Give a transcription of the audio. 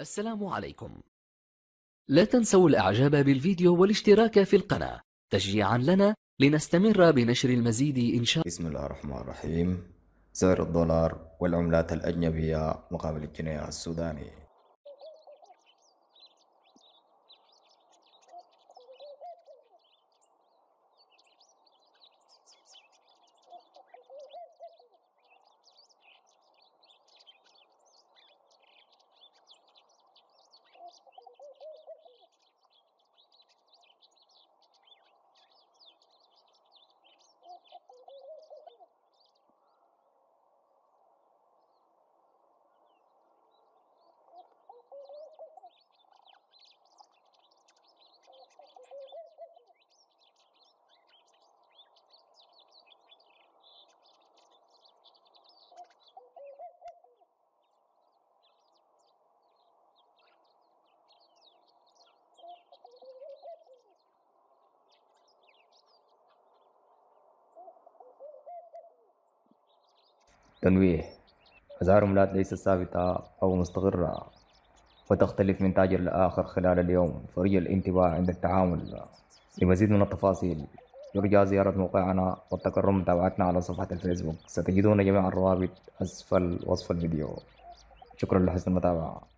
السلام عليكم. لا تنسوا الإعجاب بالفيديو والاشتراك في القناة. تشجيعا لنا لنستمر بنشر المزيد إن شاء بسم الله الرحمن الرحيم. سعر الدولار والعملات الأجنبية مقابل الجنيه السوداني. تنويه. أسعار العملات ليست ثابتة أو مستقرة وتختلف من تاجر لآخر خلال اليوم. فرجى الانتباه عند التعامل. لمزيد من التفاصيل يرجى زيارة موقعنا والتكرم متابعتنا على صفحة الفيسبوك. ستجدون جميع الروابط أسفل وصف الفيديو. شكرا لحسن المتابعة.